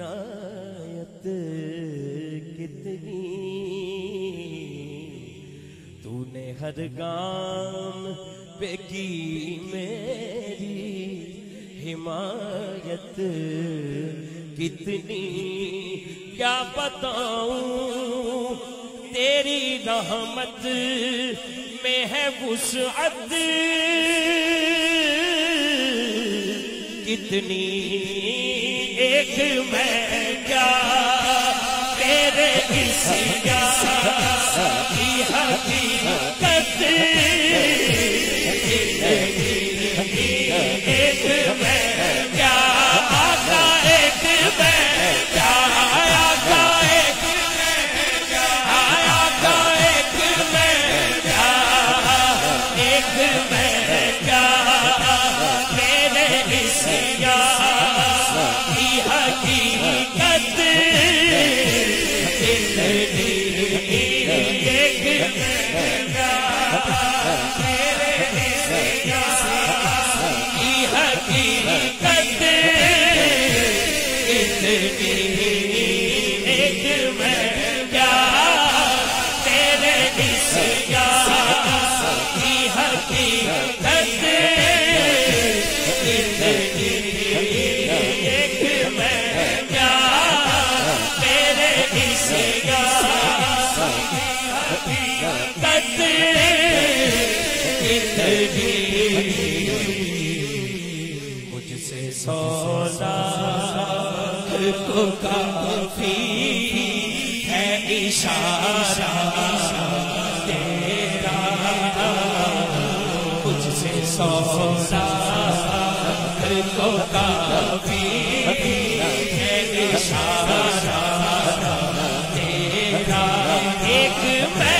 عنایت کتنی؟ تو نے ہر گام پہ کی میری حمایت کتنی؟ کیا بتاؤں؟ تیری رحمت میں ہے وسعت۔ کتنی؟ ایک میں کیا تیرے اس کیا کی حقیقت کی مجھ سے سودا کو کافی ہے اشارہ تیرا مجھ سے سودا کو کافی ہے اشارہ تیرا ایک میرا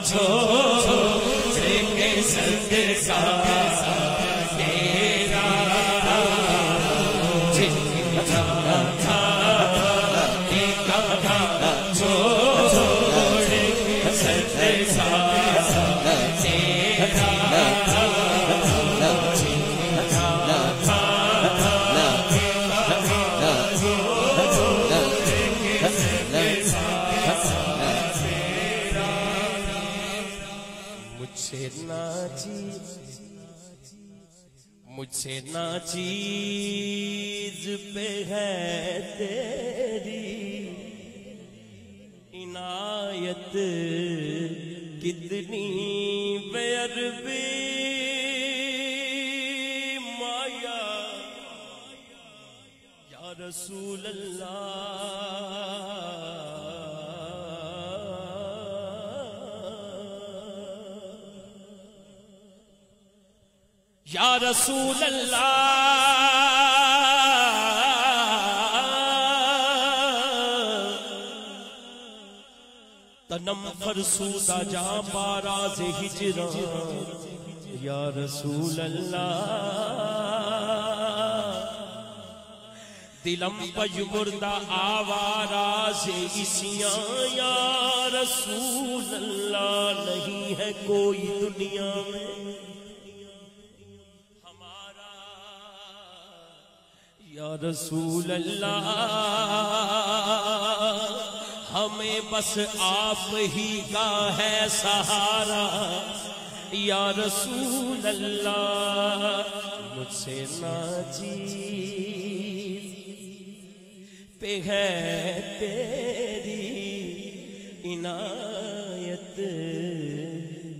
مجھ سے نا چیز پہ ہے تیری عنایت کتنی بے عربی مایا۔ یا رسول اللہ یا رسول اللہ تنم فرسودہ جہاں باراز ہجران یا رسول اللہ دلم پج مردہ آوارا اسیاں۔ یا رسول اللہ، نہیں ہے کوئی دنیا میں۔ یا رسول اللہ، ہمیں بس آپ ہی کا ہے سہارا۔ یا رسول اللہ، مجھ سے ناچی پہ ہے تیری عنایت۔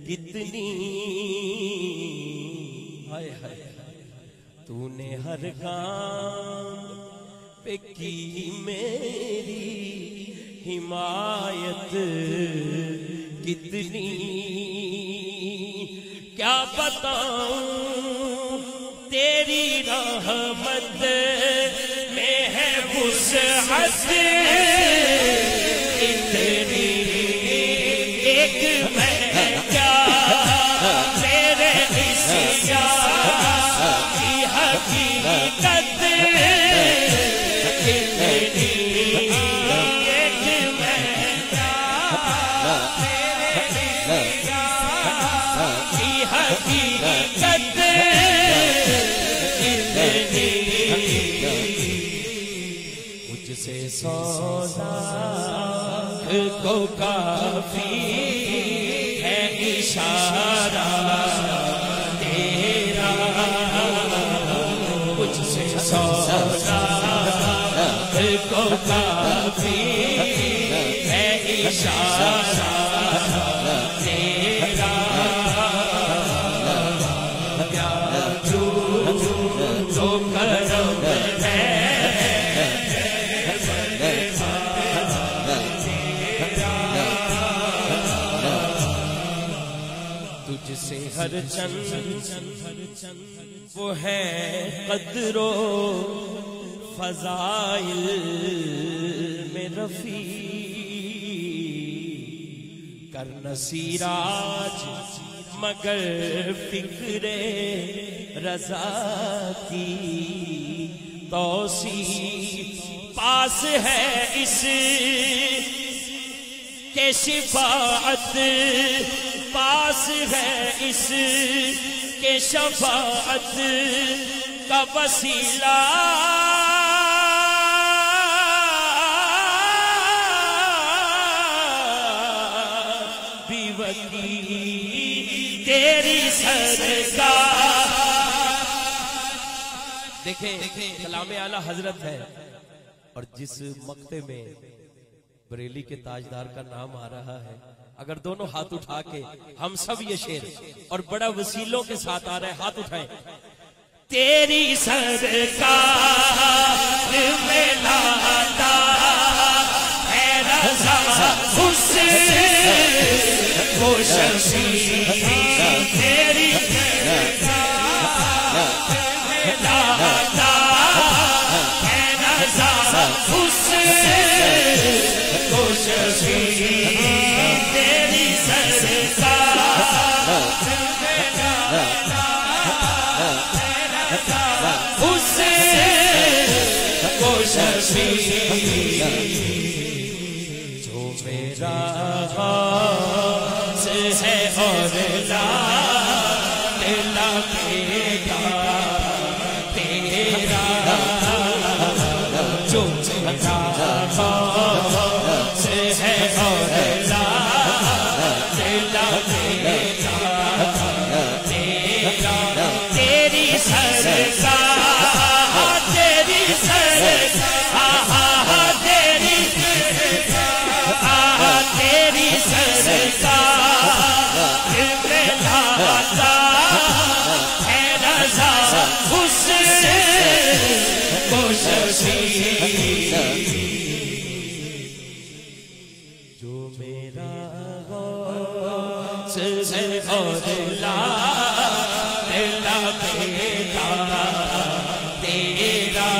کتنی۔ ہائے ہائے۔ تو نے ہر کام پہ کی میری حمایت کتنی؟ کیا بتاؤں تیری رحمت وسعت اتنی کو کافی ہے اشارہ تیرا۔ کچھ سے سودا کو کافی ہے اشارہ۔ ہر چند وہ ہے قدر و فضائل میں رفی کر نصیراج، مگر فکر رضا کی توسی پاس ہے اس کے شفاعت پاس ہے اس کے شفاعت کا وسیلہ۔ تیری سرکار۔ دیکھیں، کلام اعلیٰ حضرت ہے۔ اور جس مقتے میں بریلی کے تاجدار کا نام آ رہا ہے اگر دونوں ہاتھ اٹھا کے ہم سب یہ شیر اور بڑا وسیلوں کے ساتھ آ رہے ہاتھ اٹھائیں۔ تیری سرکار خاص ہے غوث لا لا بیٹا تیرا